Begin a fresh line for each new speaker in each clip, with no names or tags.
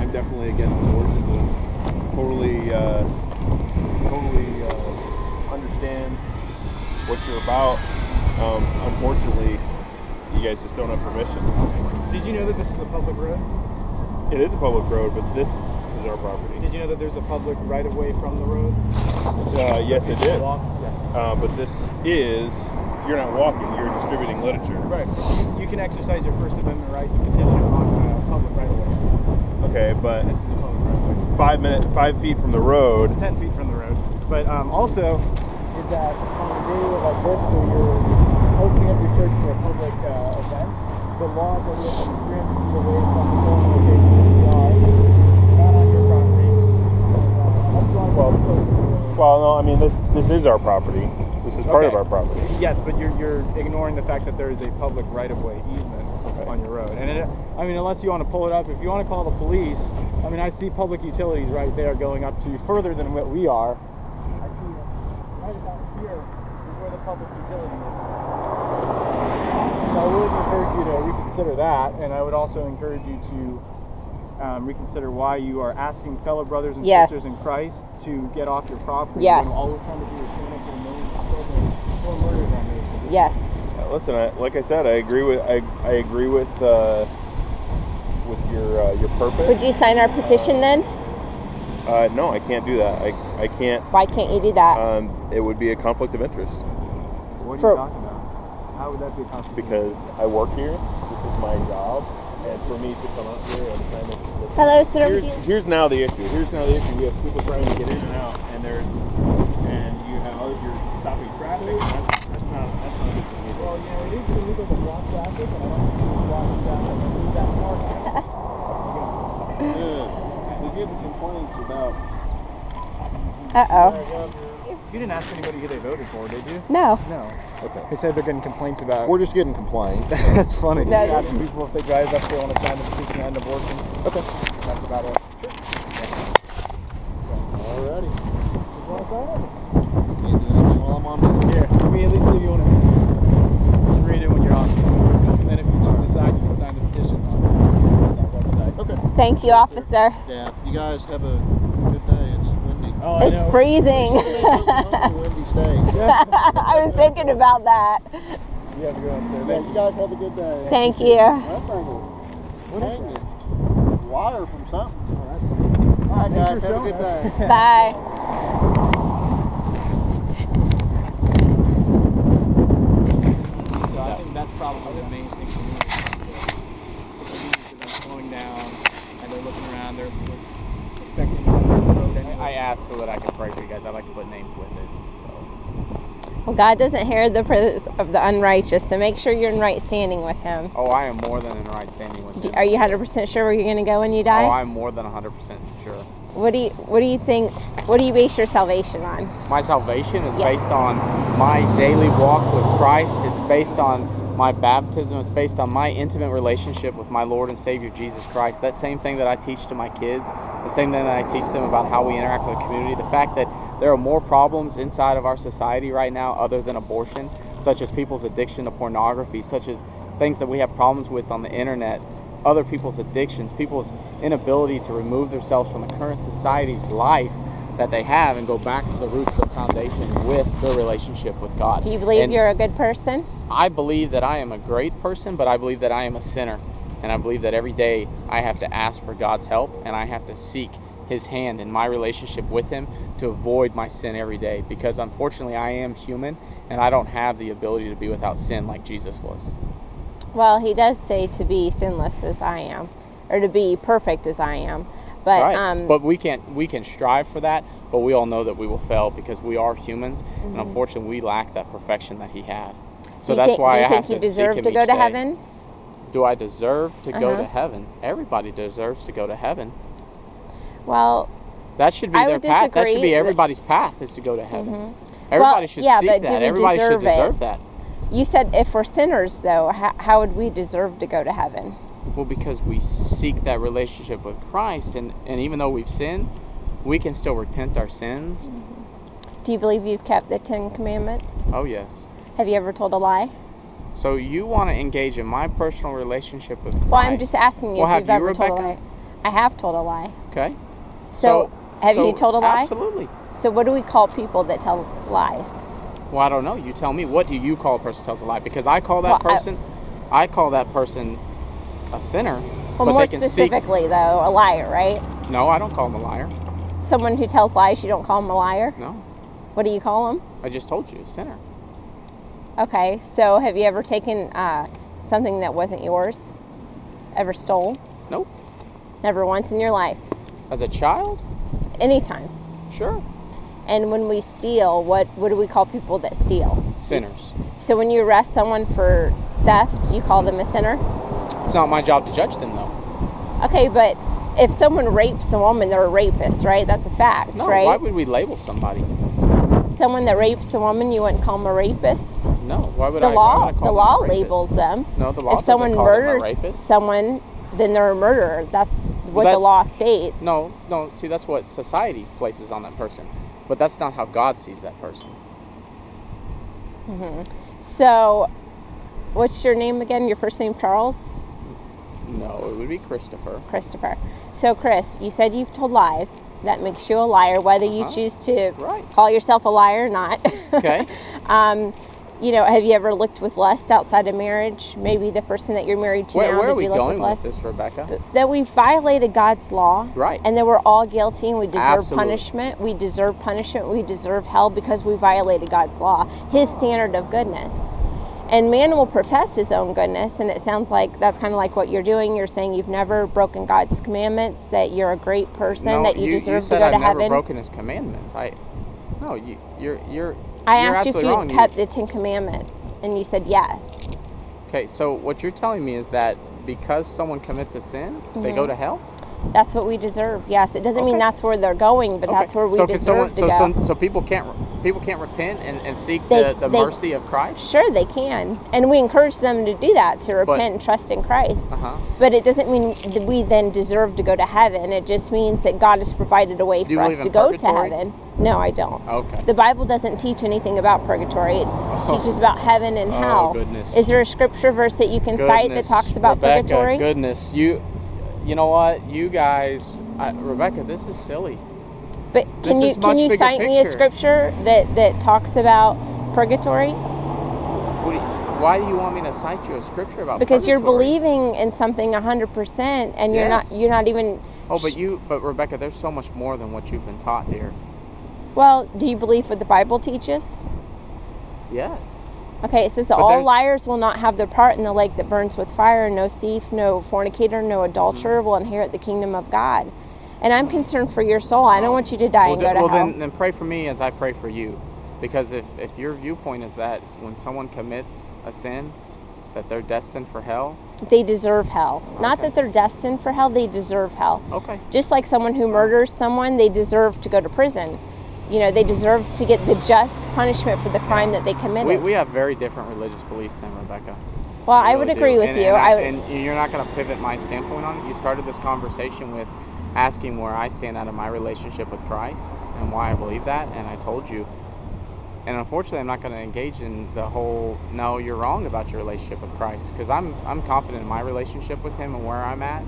I'm definitely against abortions. And totally, uh, totally uh, understand what you're about. Um, unfortunately, you guys just don't have permission.
Did you know that this is a public road?
It is a public road, but this is our property.
Did you know that there's a public right of way from the road?
Uh, yes, I did.
Yes.
Uh, but this is, you're not walking, you're distributing literature.
Right. You can exercise your First Amendment rights and petition on uh, public right of way.
Okay, but
This is a public right of way.
five minute, five feet from the road.
It's 10 feet from the road. But um, also, is that on a day like this where you're opening up your church for a public uh, event, the law prohibits from 300 feet away from the location that not on your property. Uh,
Well, Well, no, I mean this this is our property. This is part of our property.
Yes, but you're, you're ignoring the fact that there is a public right-of-way easement
Okay.
on your road. And it, I mean, unless you want to pull it up, if you want to call the police, I mean, I see public utilities right there going up to you further than what we are. I see them right about here is where the public utility is. So I would encourage you to reconsider that, and I would also encourage you to um, reconsider why you are asking fellow brothers and
Yes.
sisters in Christ to get off your property.
Yes.
When all we're trying to do is stand up for the millions of children who are murdered on this.
Yes.
Uh, Listen, I, like I said, I agree with I, I agree with uh, with your uh, your purpose.
Would you sign our petition then?
Uh, no, I can't do that. I, I can't.
Why can't you do that?
Um, it would be a conflict of interest
What are
For-
you talking about? How would that be a conflict?
because I work here. This is my job, and for me to come up here and kind of
Hello, sir.
here's, here's now the issue. Here's now the issue. You have people trying to get in and out, and there's and you have you're stopping traffic.
Well, you know, it is illegal to block traffic, and I don't think you block traffic and leave that car back.
Yeah, we get complaints about.
Uh oh.
You didn't ask anybody who they voted for, did you?
No.
No.
Okay.
They said they're getting complaints about.
We're just getting complaints.
That's funny.
That
Just
is-
asking people if they drive up there on a sign the petition to end abortion.
Okay.
That's about it.
Alrighty.
You want to sign it?
Can't do anything while I'm on the
Here, let me at least give you one of these. Just read it when you're on. And then if you decide, you can sign the petition on that website.
Okay.
Thank you, officer.
Yeah. You guys have a good day. It's windy.
Oh, I
It's
know.
freezing.
It's a windy state.
I was thinking about that.
You have a good one, sir.
Yeah,
Thank
you
you.
guys have a good day.
Thank you.
That thing will hang you. Wire from something. All right, guys. Have a good day.
Bye.
So I think that's probably the main thing for me. is The the communities are slowing down, and they're looking around. They're they're expecting to come to the road anyway.
I asked so that I could pray for you guys. I like to put names with it. So.
Well, God doesn't hear the prayers of the unrighteous, so make sure you're in right standing with Him.
Oh, I am more than in right standing with him.
Are you 100% sure where you're going to go when you die?
Oh, I'm more than 100% sure.
What do you What do you think? What do you base your salvation on?
My salvation is
Yes.
based on my daily walk with Christ. It's based on my baptism. is based on my intimate relationship with my Lord and Savior Jesus Christ. That same thing that I teach to my kids, the same thing that I teach them about how we interact with the community. The fact that there are more problems inside of our society right now other than abortion, such as people's addiction to pornography, such as things that we have problems with on the internet, other people's addictions, people's inability to remove themselves from the current society's life that they have and go back to the roots of the foundation with their relationship with God.
Do you believe
And
you're a good person?
I believe that I am a great person, but I believe that I am a sinner. And I believe that every day I have to ask for God's help and I have to seek His hand in my relationship with Him to avoid my sin every day. Because unfortunately, I am human and I don't have the ability to be without sin like Jesus was.
Well, He does say to be sinless as I am, or to be perfect as I am. But
right?
um,
but we can we can strive for that, but we all know that we will fail because we are humans, and unfortunately, we lack that perfection that He had.
Do
So
you
that's
think,
why
do you
I
think
have
you
to
deserve to go to
day.
heaven?
Do I deserve to go
Uh-huh.
to heaven? Everybody deserves to go to heaven.
Well,
That should be
I
their path. That should be everybody's path is to go to heaven.
mhm.
Everybody
Well,
should
yeah,
seek
but do
that.
we
Everybody should
deserve it?
deserve that.
you said if we're sinners, though, how, how would we deserve to go to heaven?
Well, because we seek that relationship with Christ, and, and even though we've sinned, we can still repent our sins.
Do you believe you've kept the Ten Commandments?
Oh, yes.
Have you ever told a lie?
So you want to engage in my personal relationship with
Well, I'm just asking you
Well,
if
have
you've
you,
ever told a lie. I have told a lie.
Okay.
So, have
so
you told a lie?
Absolutely.
So what do we call people that tell lies?
Well, I don't know. You tell me. What do you call a person who tells a lie? Because I call that
Well,
person, I, call that person a sinner.
Well, more
can seek-
specifically, though, a liar, right?
No, I don't call him a liar.
Someone who tells lies, you don't call them a liar.
No,
What do you call them?
I just told you, a sinner.
Okay, so have you ever taken uh, something that wasn't yours? Ever stole?
Nope.
Never once in your life.
As a child,
Anytime.
sure.
And when we steal, what what do we call people that steal?
Sinners.
So when you arrest someone for theft, you call them a sinner?
It's not my job to judge them, though.
Okay, but if someone rapes a woman, they're a rapist, right? That's a fact,
No,
right?
why would we label somebody?
Someone that rapes a woman, you wouldn't call them a rapist.
No, why would
The
I?
law,
would I call
the law labels them.
No, the law
if someone
doesn't them a
murders someone, then they're a murderer. That's what the
that's-
law states.
No, no. See, that's what society places on that person, but that's not how God sees that person.
hmm So, what's your name again? Your first name, Charles?
No, it would be Christopher.
Christopher. So, Chris, you said you've told lies. That makes you a liar, whether you
Uh-huh.
choose to
Right.
call yourself a liar or not.
Okay.
um, you know, have you ever looked with lust outside of marriage? Maybe the person that you're married to
Where,
now.
where
did
are we
you look
going
with
with
lust?
this, Rebecca?
That we violated God's law.
Right.
And that we're all guilty and we deserve
Absolutely.
punishment. We deserve punishment. We deserve hell because we violated God's law, His standard of goodness. And man will profess his own goodness, and it sounds like that's kind of like what you're doing. You're saying you've never broken God's commandments, that you're a great person,
no,
that you,
you,
deserve
you
to go
I've
to
never broken His commandments. I, no, you, you're you're.
I
you're
asked you if you
wrong.
had kept the Ten Commandments, and you said yes.
Okay, so what you're telling me is that because someone commits a sin, they go
Mhm.
to hell.
That's what we deserve. Yes, it doesn't mean that's where they're going, but
Okay,
that's where we
so
deserve
someone,
to
so,
go.
so so people can't people can't repent and, and seek
They-
the, the
they-
mercy of Christ.
Sure, they can, and we encourage them to do that to repent
But-
and trust in Christ.
Uh huh.
But it doesn't mean that we then deserve to go to heaven. It just means that God has provided a way
Do
for us to go
purgatory?
to heaven. No, I don't.
Okay.
The Bible doesn't teach anything about purgatory. It teaches about heaven and
Oh,
hell.
goodness.
Is there a scripture verse that you can cite that talks about
Rebecca,
purgatory?
Goodness, you, you know what? You guys, I, Rebecca, this is silly.
But
This
can you can you cite me a scripture that that talks about purgatory?
What do you, why do you want me to cite you a scripture about?
Because you're believing in something 100% and you're
Yes.
not you're not even
Oh, but you, but Rebecca, there's so much more than what you've been taught, here.
Well, do you believe what the Bible teaches?
Yes.
Okay, it says that all liars will not have their part in the lake that burns with fire. No thief, no fornicator, no adulterer
Mm-hmm.
will inherit the kingdom of God. And I'm concerned for your soul. I don't want you to die
well,
and
then-
go to
well
hell.
then, then pray for me as I pray for you, because if if your viewpoint is that when someone commits a sin, that they're destined for hell.
They deserve hell. Not that they're destined for hell, they deserve hell.
Okay.
Just like someone who murders someone, they deserve to go to prison. You know, they deserve to get the just punishment for the crime that they committed.
We, we have very different religious beliefs than Rebecca.
well,
We
I would
really
agree
do.
with
And-
you.
And, I,
I,
and you're not going to pivot my standpoint on it. You started this conversation with asking where I stand out of my relationship with Christ and why I believe that, and I told you. And unfortunately, I'm not going to engage in the whole "no, you're wrong about your relationship with Christ" because I'm I'm confident in my relationship with Him and where I'm at,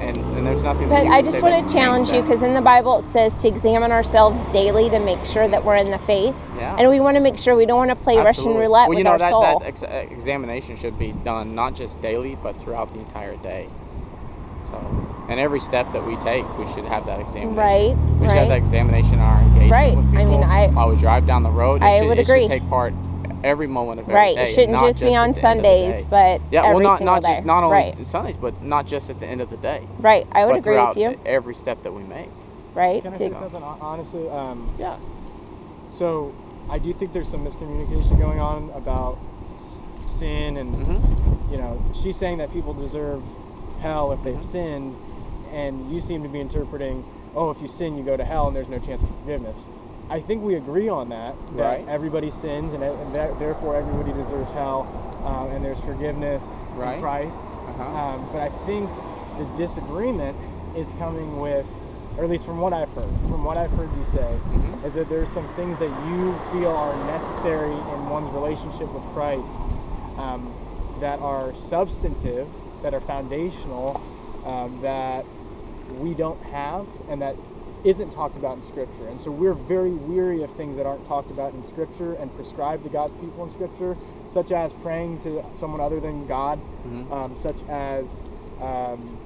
and and there's nothing.
But I just want to challenge you because in the Bible it says to examine ourselves daily to make sure that we're in the faith.
Yeah.
And we want to make sure we don't want to play Russian
Absolutely.
roulette
well, you
with
know,
our
that,
soul.
That ex- uh, examination should be done not just daily, but throughout the entire day. So, and every step that we take, we should have that examination.
right,
We should have that examination in our engagement
Right.
with
I mean, I-
while we drive down the road, it
I
should,
would
it should
agree.
take part every moment of every
Right.
day,
It shouldn't
not
just be on
the end of the
Sundays, but
yeah,
every
well, not
single
not
day.
just not only
right.
Sundays, but not just at the end of the day.
Right. I would
but
agree with you.
every step that we make.
Right.
Can I
To-
say something honestly? Um,
Yeah.
so I do think there's some miscommunication going on about sin and
hmm
you know she's saying that people deserve hell if they've
Mhm.
sinned and you seem to be interpreting oh if you sin you go to hell and there's no chance for forgiveness i think we agree on that that
Right.
everybody sins and, and that, therefore everybody deserves hell um, and there's forgiveness
Right.
in christ
Uh-huh.
um, but i think the disagreement is coming with or at least from what i've heard from what i've heard you say
Mhm.
is that there's some things that you feel are necessary in one's relationship with Christ um, that are substantive, that are foundational, um, that we don't have, and that isn't talked about in Scripture. And so we're very weary of things that aren't talked about in Scripture and prescribed to God's people in Scripture, such as praying to someone other than God,
Mhm.
um, such as um,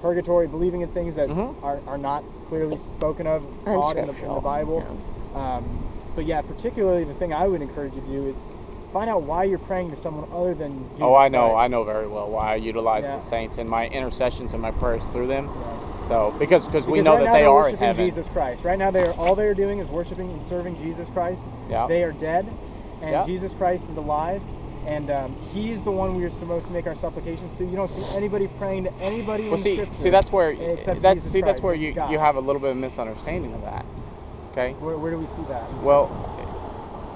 purgatory, believing in things that
Mhm.
are, are not clearly spoken of taught in the, in the
Unscriptural,
Bible. Um, but yeah, particularly the thing I would encourage you to do is find out why you're praying to someone other than Jesus
oh, I know,
Christ.
I know very well why I utilize
Yeah.
the saints and my intercessions and my prayers through them.
Yeah.
So because because we know
right
that they
they're
in
worshiping
heaven.
Jesus Christ. Right now, they're all they're doing is worshiping and serving Jesus Christ.
Yeah.
They are dead, and
Yeah.
Jesus Christ is alive, and um, He is the one we are supposed to make our supplications to. You don't see anybody praying to anybody
Well,
in
see,
Scripture.
see, that's where that's
Jesus
see, that's where you
God.
you have a little bit of misunderstanding of that. Okay.
Where, where do we see that?
Well,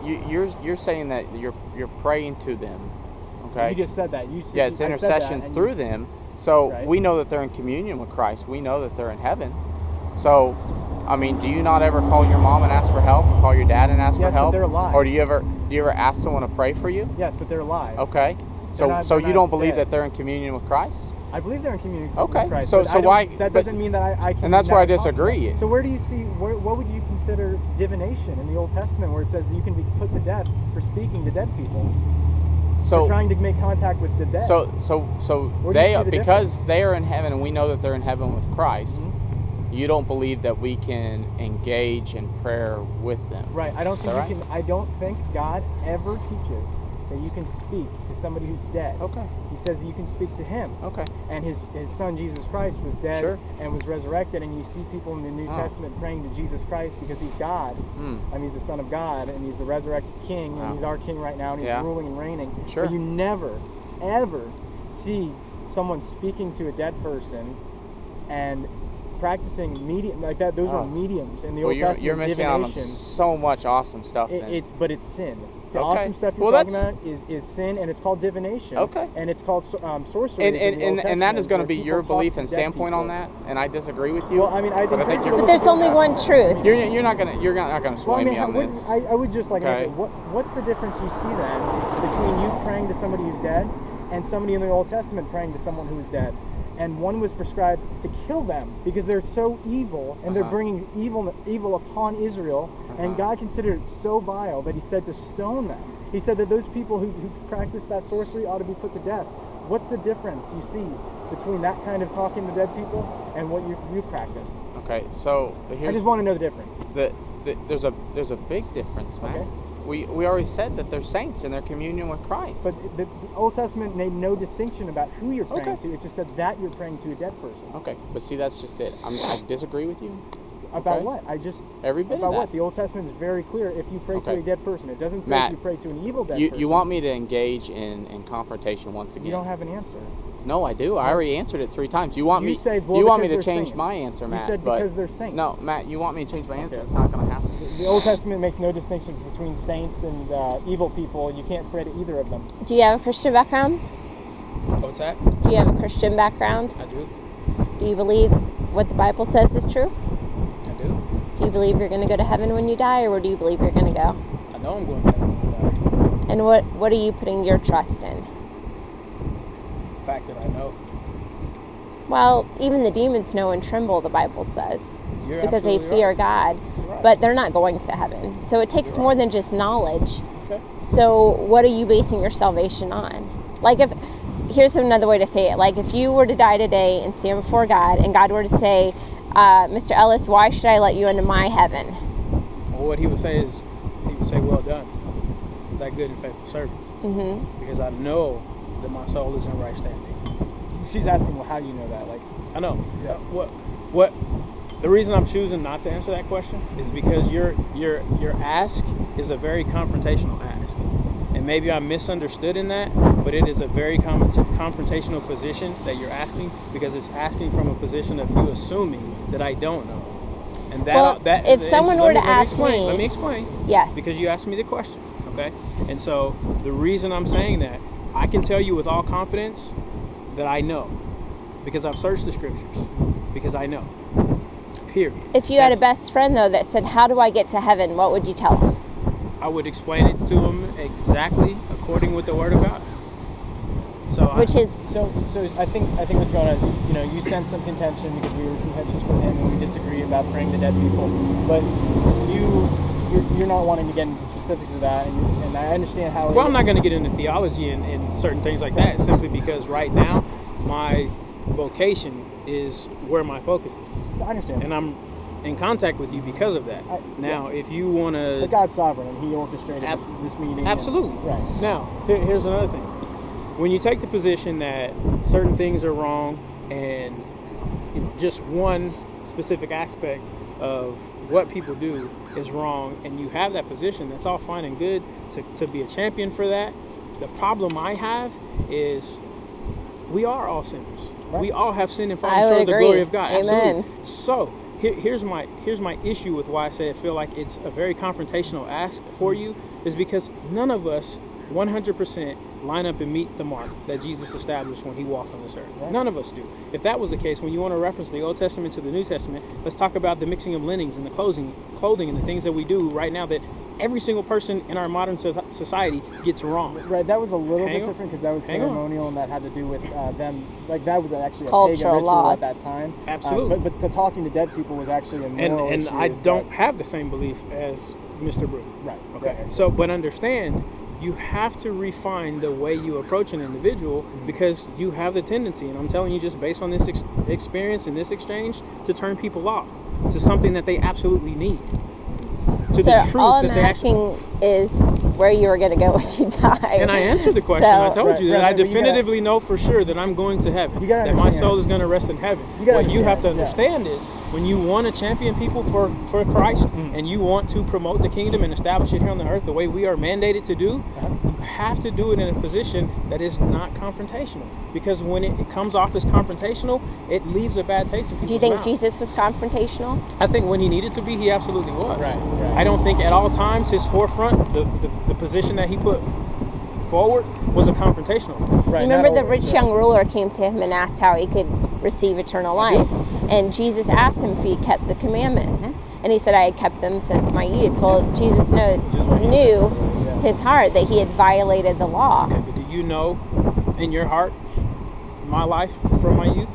you, you're you're saying that you're you're praying to them. Okay.
You just said that. You said,
yeah, it's intercessions through
you-
them. So
Right.
we know that they're in communion with Christ. We know that they're in heaven. So, I mean, do you not ever call your mom and ask for help? Or call your dad and ask
Yes,
for
but
help?
they're alive.
Or do you ever do you ever ask someone to pray for you?
Yes, but they're alive.
Okay. So
not-
so you don't believe
dead.
that they're in communion with Christ?
I believe they're in communion
Okay,
with Christ.
so- so why-
That
but-
doesn't mean that I, I can.
And that's where I disagree.
So where do you see? Where, what would you consider divination in the Old Testament, where it says you can be put to death for speaking to dead people,
So
trying to make contact with the dead?
so so so
Where
they
the
because they are in heaven and we know that they're in heaven with Christ.
Mhm.
You don't believe that we can engage in prayer with them.
Right. I don't think you can. I don't think God ever teaches that you can speak to somebody who's dead.
Okay.
He says you can speak to Him.
Okay.
and his, his son Jesus Christ was dead
Sure.
and was resurrected and you see people in the New
Oh.
Testament praying to Jesus Christ because he's God
Hmm.
mean, he's the son of God and he's the resurrected king
Wow.
and he's our king right now and he's
Yeah.
ruling and reigning
Sure.
but you never ever see someone speaking to a dead person and practicing medium like that those
Oh.
are mediums in the
Well,
Old
you're,
Testament
you're missing out on so much awesome stuff.
it,
then.
it's but it's sin. The
Okay.
awesome stuff you're
Well,
talking
that's-
about is, is sin, and it's called divination.
Okay.
And it's called um, sorcery.
and
in
and, and, and that
Testament,
is going to be your belief and
dead
standpoint on that, and I disagree with you.
Well, I mean, I
But I think
you
you're-
to
But there's only one truth.
you're you're not gonna you're not, not gonna sway
Well, I mean,
me
how,
on
what,
this.
I, I would just like to
Okay.
what what's the difference you see then between you praying to somebody who's dead and somebody in the Old Testament praying to someone who is dead? And one was prescribed to kill them because they're so evil and they're
Uh-huh.
bringing evil evil upon Israel. And
Uh-huh.
God considered it so vile that He said to stone them. He said that those people who, who practice that sorcery ought to be put to death. What's the difference you see between that kind of talking to dead people and what you, you practice?
Okay, so
I just want to know the difference.
the, the there's a there's a big difference, man.
Okay.
We we already said that they're saints in their communion with Christ.
But the, the Old Testament made no distinction about who you're praying
Okay.
to. It just said that you're praying to a dead person.
okay, but see that's just it. I'm, I disagree with you.
About
Okay.
what? I just
Every bit
about what? The Old Testament is very clear. If you pray to a dead person, it doesn't say
Matt,
if you pray to an evil dead
you
person.
you want me to engage in, in confrontation once again?
You don't have an answer.
No, I do. I already answered it three times. You want
You
me?
said, well,
you want me to change
saints.
my answer,
You
Matt?
said
but
they're saints.
no, Matt. You want me to change my answer?
Okay.
It's not going to happen.
The Old Testament makes no distinction between saints and uh, evil people. You can't pray to either of them.
Do you have a Christian background?
What's that?
Do you have a Christian background?
I do.
Do you believe what the Bible says is true?
I do.
Do you believe you're going to go to heaven when you die, or where do you believe you're going to go?
I know I'm going to heaven. when I die.
And what what are you putting your trust in?
The fact that I know.
Well, even the demons know and tremble, the Bible says,
You're
because they fear
right.
God,
You're right.
but they're not going to heaven. So it takes
You're
more than just knowledge.
Okay.
So what are you basing your salvation on? Like if here's another way to say it. Like if you were to die today and stand before God, and God were to say, uh, "Mr. Ellis, why should I let you into my heaven?"
Well, what he would say is, he would say, "Well done, that good and faithful servant,"
hmm
because I know that my soul is in right standing.
She's asking, well, how do you know that? Like,
I know.
Yeah.
Uh, What? What? The reason I'm choosing not to answer that question is because your your your ask is a very confrontational ask, and maybe I'm misunderstood in that, but it is a very confrontational position that you're asking because it's asking from a position of you assuming that I don't know. And that
Well,
that
if someone were
me-
to ask
explain,
me-
let me explain
Yes.
because you asked me the question, okay? And so the reason I'm saying that, I can tell you with all confidence that I know because I've searched the scriptures because I know. Period.
if you had a best friend though that said, "How do I get to heaven?" What would you tell him?
I would explain it to him exactly according with the word of God. So I-
which is
So, so I think I think what's going on is you know you sense some contention because we were contentious with him and we disagree about praying to dead people, but you you're, you're not wanting to get into specifics of that, and, you- and I understand how.
Well, I'm not going to get into theology and, and certain things like that simply because right now my vocation is where my focus is,
I understand.
and I'm in contact with you because of that.
I-
now, if you want
but
to,
God's sovereign, and He orchestrated
Ab-
this, this meeting. and-
absolutely.
right.
Now, here, here's another thing. When you take the position that certain things are wrong and just one specific aspect of what people do is wrong, and you have that position, that's all fine and good to, to be a champion for that. The problem I have is we are all sinners.
Right.
We all have sinned and fallen short of the glory of God.
Amen.
Absolutely. So here, here's my here's my issue with why I say I feel like it's a very confrontational ask for you is because none of us 100% line up and meet the mark that Jesus established when he walked on this earth.
Right.
None of us do. If that was the case, when you want to reference the Old Testament to the New Testament, let's talk about the mixing of linens and the clothing, clothing and the things that we do right now that every single person in our modern so- society gets wrong.
Right, that was a little
Hang
bit
on.
different because that was
Hang on.
ceremonial and that had to do with uh, them. Like that was actually a
Cultural
pagan ritual
laws.
at that time. Uh,
Absolutely.
but, but the talking to dead people was actually a
And
moral
and
issue.
I don't
that-
have the same belief as Mr. Brew.
right.
Okay.
right.
So, but understand, you have to refine the way you approach an individual because you have the tendency, and I'm telling you, just based on this ex- experience and this exchange, to turn people off to something that they absolutely need. To
so
the truth
all I'm
that they
asking
actually.
is where you were going to go when you die.
And I answered the question. I told
Right,
you that
right,
I
but you gotta-
definitively know for sure that I'm going to heaven.
You gotta
that my soul is going to rest in heaven.
You
what you have to
understand,
understand is when you want to champion people for, for Christ
Mm.
and you want to promote the kingdom and establish it here on the earth the way we are mandated to do,
Uh-huh.
you have to do it in a position that is not confrontational. Because when it, it comes off as confrontational, it leaves a bad taste in people's
Do you think
mouth.
Jesus was confrontational?
I think when he needed to be, he absolutely was.
Right, right.
I don't think at all times his forefront, the, the, the position that he put forward, was a confrontational one.
Right,
you remember the rich young ruler came to him and asked how he could receive eternal life. And Jesus asked him if he kept the commandments.
Mm-hmm.
And he said, I had kept them since my youth. Well, Jesus know,
Which is what he
knew
yeah.
his heart that he had violated the law.
Okay, but do you know in your heart my life from my youth?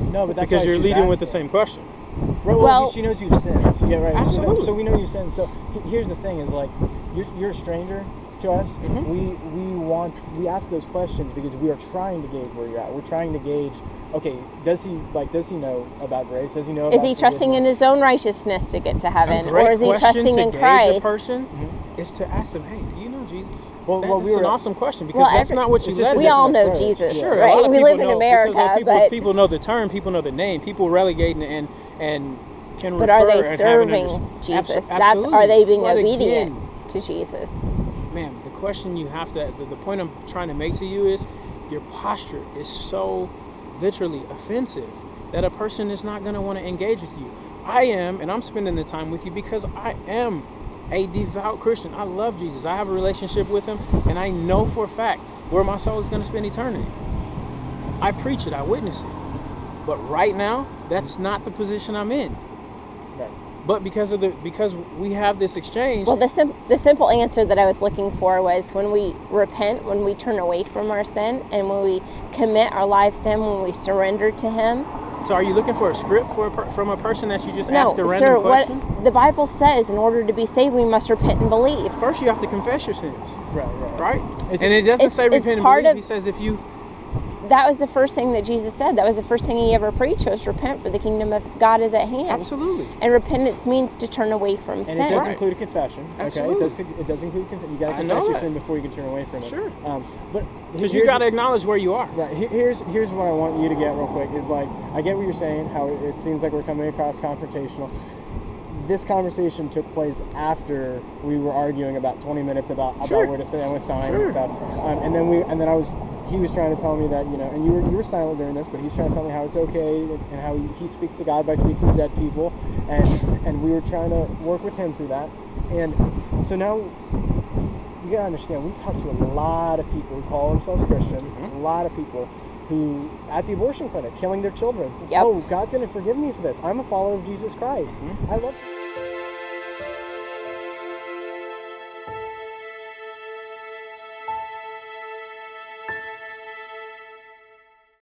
No, but that's
because you're
she's
leading with the same question.
Right, well,
Well-
she knows you've sinned. Yeah, right. So we know-
Absolutely.
So we know you've sinned. So here's the thing: is like you're, you're a stranger to us.
Mhm.
We we want we ask those questions because we are trying to gauge where you're at. We're trying to gauge. Okay, does he like? Does he know about grace? Does he know?
Is
about
he trusting in his own righteousness to get to heaven? Or is he
question
trusting
to
in
gauge a
Christ?
person
Mhm.
is to ask them, hey, do you know Jesus?
Well,
That-
well,
that's
we
an
were-
awesome question because
Well,
that's
every-
not what you
it's just
led
we all know
approach.
Jesus,
Sure,
right? We live in America,
people,
but
people know the term, people know the name, people relegate and and, and can
but are
refer
they
and have an
serving
underst-
Jesus?
Abso-
That's are they being
But
obedient
again,
to Jesus?
ma'am, the question you have to, the, the point I'm trying to make to you is your posture is so literally offensive that a person is not going to want to engage with you. I am, and I'm spending the time with you because I am a devout Christian. I love Jesus. I have a relationship with Him, and I know for a fact where my soul is going to spend eternity. I preach it, I witness it. But right now, that's not the position I'm in.
Right.
But because of the because we have this exchange,
Well, the, sim- the simple answer that I was looking for was when we repent, when we turn away from our sin, and when we commit our lives to Him, when we surrender to Him.
So are you looking for a script for a per- from a person that you just
No,
ask a random
sir,
question?
what the Bible says, in order to be saved, we must repent and believe.
First, you have to confess your sins,
Right, right.
right?
It's-
and it doesn't
it's-
say
it's
repent and
part
believe.
of-
he says if you
That was the first thing that Jesus said. That was the first thing He ever preached was repent, for the kingdom of God is at hand.
absolutely.
And repentance means to turn away from
And
sin.
it does
Right.
include a confession. Okay,
Absolutely.
it does. It does include. confession. you got to confess your
that.
sin before you can turn away from it.
Sure.
Um, but
Because you
here's-
got to acknowledge where you are.
Right. Here's here's what I want you to get real quick is like I get what you're saying. How it, it seems like we're coming across confrontational. This conversation took place after we were arguing about 20 minutes about
Sure.
about where to stand with signs
Sure.
and stuff. Um, and then we and then I was he was trying to tell me that you know and you were you were silent during this, but he's trying to tell me how it's okay and, how he, he speaks to God by speaking to dead people, and and we were trying to work with him through that. And so now you gotta understand, we've talked to a lot of people who call themselves Christians,
Mhm.
a lot of people who at the abortion clinic killing their children.
Yep.
Oh, God's gonna forgive me for this. I'm a follower of Jesus Christ.
Mhm.
I love.